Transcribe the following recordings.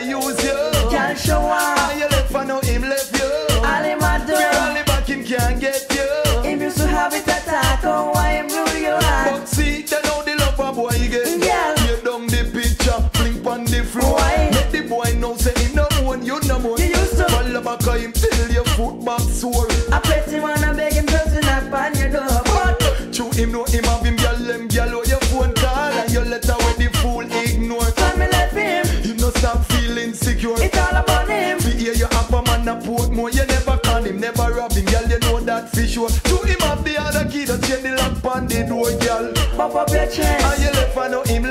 the use you. Girl show And off. you left for no him left you. All him Fear do. only back him can't get you. Him used to have it attack. Oh, why him rule your heart? But see, they know the love a boy get. Yeah. Tear down the picture, fling on the floor. Why? Make the boy know say him no own, you no more. You used to. Follow back him till your foot back sore. I bet him and I beg him just to knock on your door. But him know him have him gyal them gyal oh your phone call and your letter when the fool ignore. when me left him, Him no stop feeling secure. it's all about him. Fi hear you have a man a Portmore, you never con him, never rob him, gyal you know that for sure. True him have the other key to change the lock on the door, gyal. Buff up your And you left and now him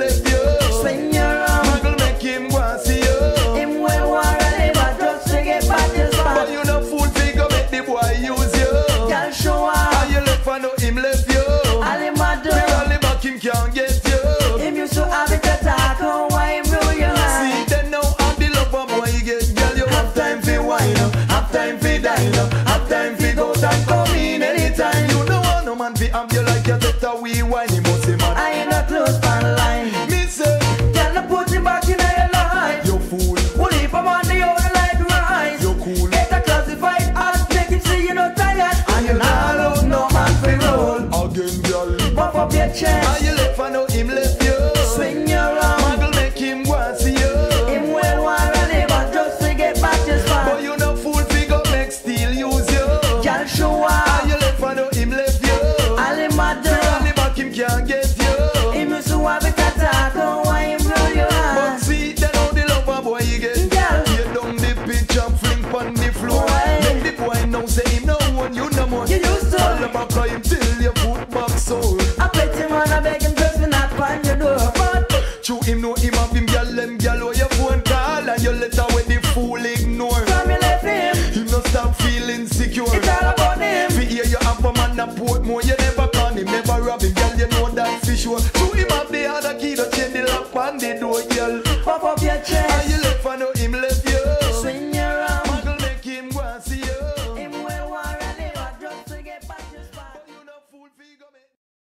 anytime. You know want no man fi have you like you a wee wine, he must be mad. I ain't a close pan line. Me say Girl, no put him back in your life. you fool, We'll leave him on the other like rice. you cool. Get a classified art, make him see you not tired. And you not love no man for roll. Again girl, Buff up your chest. Them gyal oh your phone call and your letter when the fool ignore. from you left him, Him no stop feeling secure. it's all about him. Fi hear you have a man a Portmore, you never con him, never rob him, girl. You know that for sure. True him have the other key to change the lock on the door, girl.